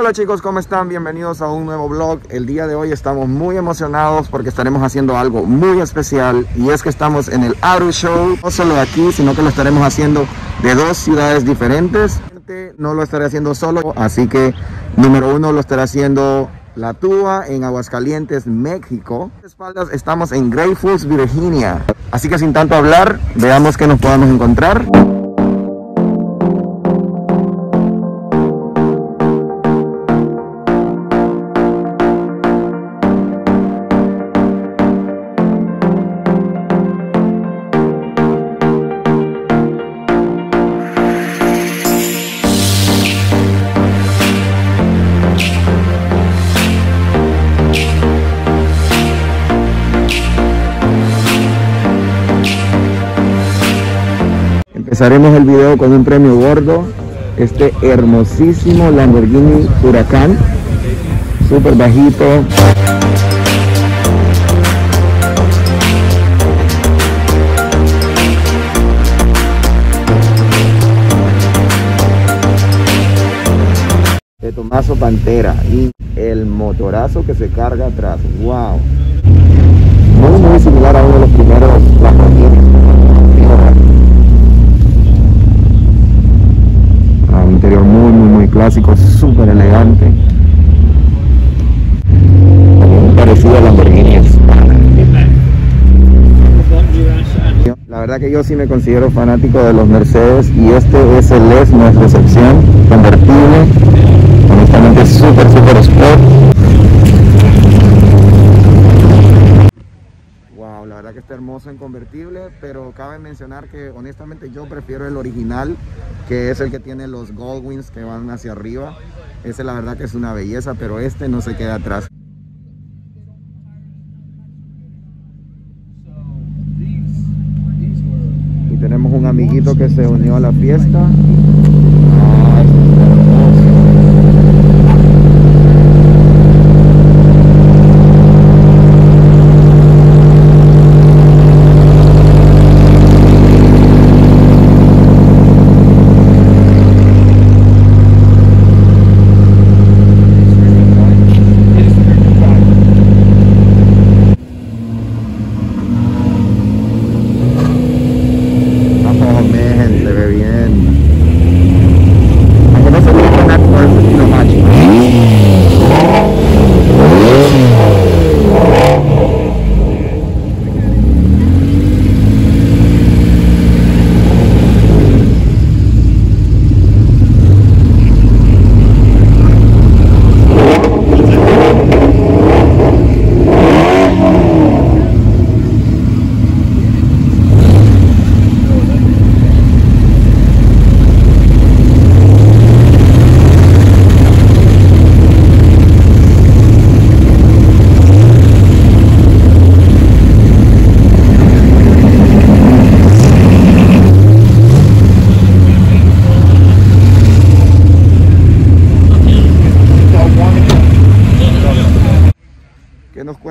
Hola chicos, ¿cómo están? Bienvenidos a un nuevo vlog. El día de hoy estamos muy emocionados porque estaremos haciendo algo muy especial y es que estamos en el Auto Show, no solo aquí, sino que lo estaremos haciendo de dos ciudades diferentes. No lo estaré haciendo solo, así que número uno lo estaré haciendo la Túa en Aguascalientes, México. espaldas estamos en Falls, Virginia. Así que sin tanto hablar, veamos qué nos podemos encontrar. Empezaremos el video con un premio gordo. Este hermosísimo Lamborghini Huracán. Súper bajito. De Tomaso Pantera. Y el motorazo que se carga atrás. Wow. Muy, muy similar a uno de los primeros Lamborghini. interior muy muy muy clásico, súper elegante. Parecido a Lamborghini La verdad que yo sí me considero fanático de los Mercedes y este es el S, no es convertible, honestamente súper súper sport. Que está hermoso en convertible, pero cabe mencionar que honestamente yo prefiero el original, que es el que tiene los Goldwings que van hacia arriba. Ese la verdad que es una belleza, pero este no se queda atrás. Y tenemos un amiguito que se unió a la fiesta.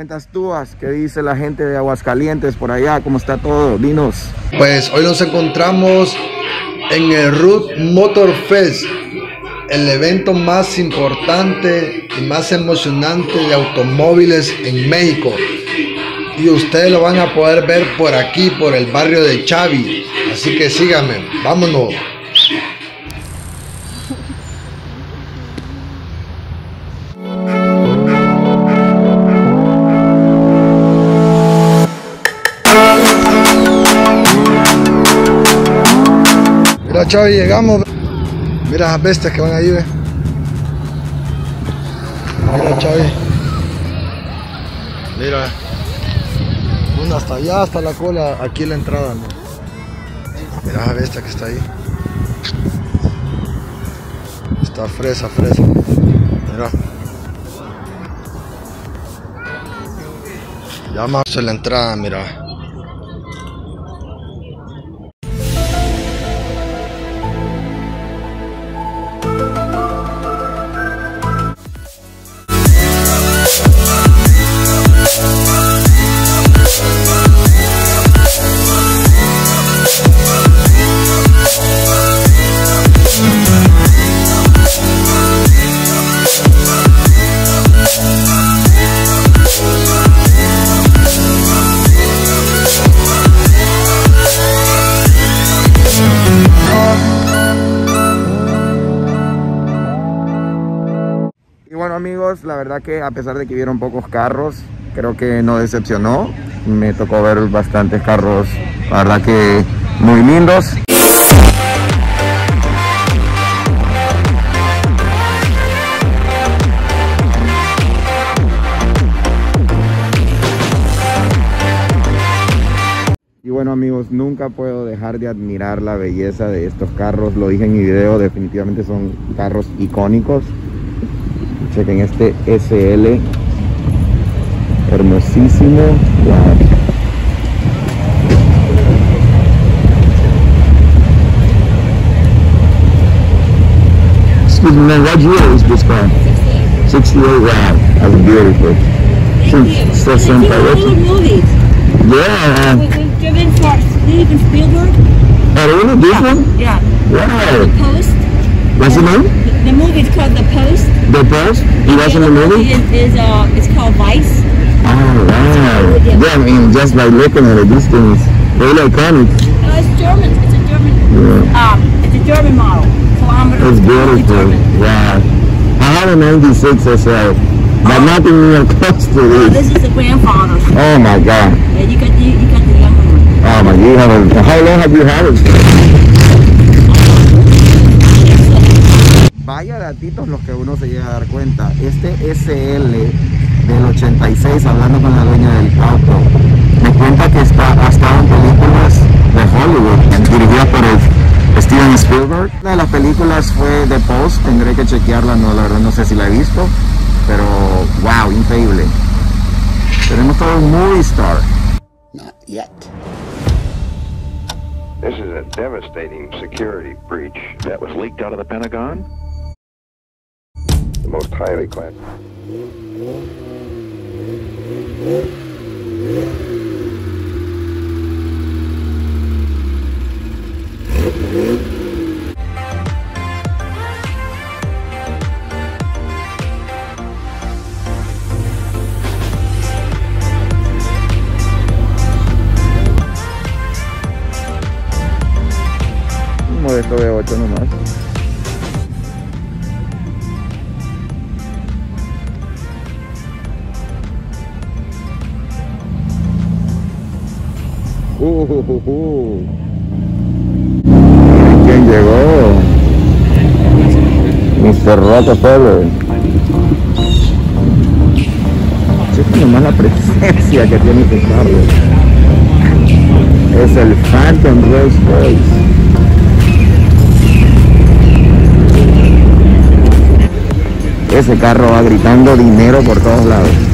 Cuentas tú? ¿Qué dice la gente de Aguascalientes por allá? ¿Cómo está todo? Dinos. Pues hoy nos encontramos en el Root Motor Fest, el evento más importante y más emocionante de automóviles en México. Y ustedes lo van a poder ver por aquí, por el barrio de Chavi. Así que síganme, vámonos. Chavi, llegamos. Mira las bestias que van ahí, ve. Mira, Chavi. Mira. Una hasta allá, hasta la cola, aquí la entrada, Mira la bestia que está ahí. Está fresa, fresa. Mira. Ya más la entrada, mira. La verdad que a pesar de que vieron pocos carros, creo que no decepcionó. Me tocó ver bastantes carros, la verdad que muy lindos. Y bueno amigos, nunca puedo dejar de admirar la belleza de estos carros. Lo dije en mi video, definitivamente son carros icónicos. Chequen este SL. Hermosísimo. Wow. Excuse me, man, what year is this car? 68. Wow, that's beautiful. 68. movies. Yeah. We, we've driven for Steven Spielberg. Oh, really? This one? Yeah. Wow. The Post. What's the name? The movie's called The Post. The Post? He was in the movie? Is, is uh, it's called Vice. Oh, wow. Yeah, I mean, just by looking at it, these things, really iconic. No, it's German. It's a German. Yeah. Um, it's a German model. Kilometer. It's beautiful. Wow. I have a 96 as well, but nothing even close to Oh, this. this is the grandfather. Oh my God. Yeah, you got the you got the younger one. Oh my, you have a, how long have you had it? Vaya datitos los que uno se llega a dar cuenta. Este SL del 86, hablando con la dueña del auto, me cuenta que está, ha estado en películas de Hollywood, dirigidas por el Steven Spielberg. Una de las películas fue The Post, tendré que chequearla, no, la verdad no sé si la he visto, pero wow, increíble. Tenemos todo un movie star. Not yet. This is a devastating security breach that was leaked out of the Pentagon. The most highly classified. Un modesto de 8 nomás. Quién llegó. Mr. Rockefeller. Chequen nomás la presencia que tiene este carro. Es el Phantom Rolls Royce. Ese carro va gritando dinero por todos lados.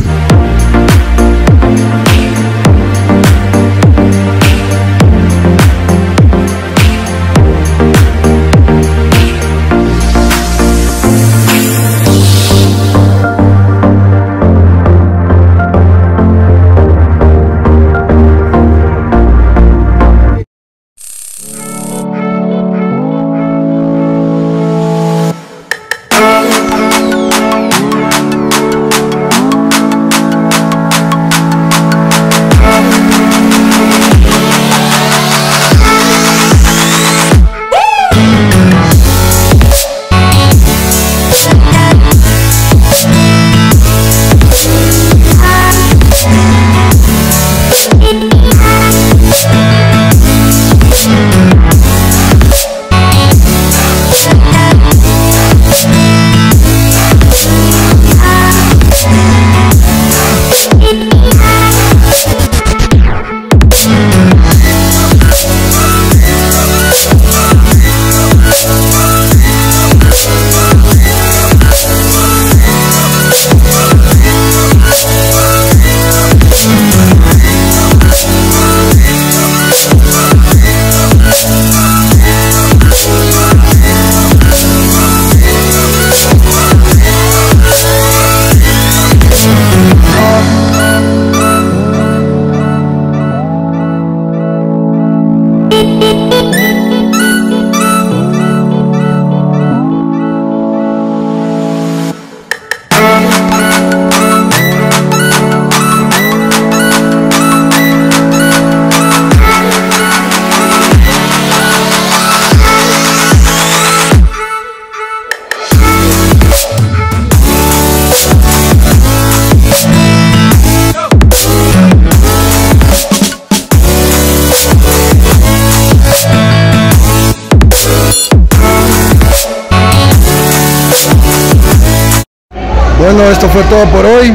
Esto fue todo por hoy.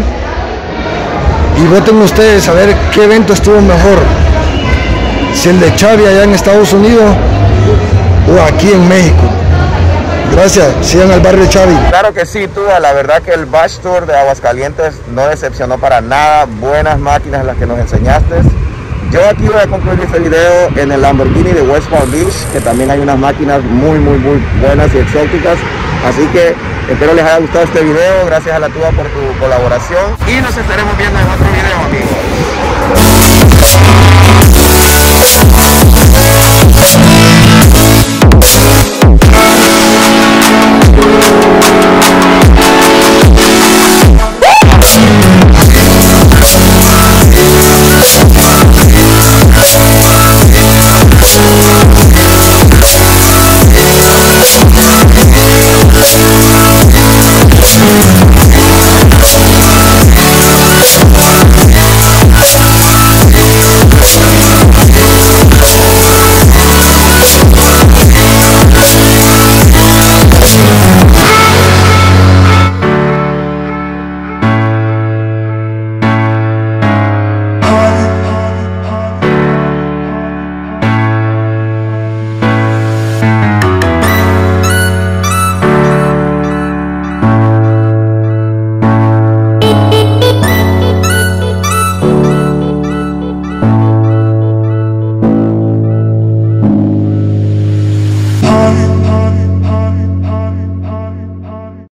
Y voten ustedes a ver qué evento estuvo mejor. Si el de Xavi allá en Estados Unidos o aquí en México. Gracias, sigan al barrio Xavi. Claro que sí, tú, la verdad que el Bash Tour de Aguascalientes no decepcionó para nada. Buenas máquinas las que nos enseñaste. Yo aquí voy a concluir este video en el Lamborghini de West Palm Beach, que también hay unas máquinas muy, muy, muy buenas y exóticas. Así que espero les haya gustado este video. Gracias a la tuya por tu colaboración. Y nos estaremos viendo en otro video, amigos.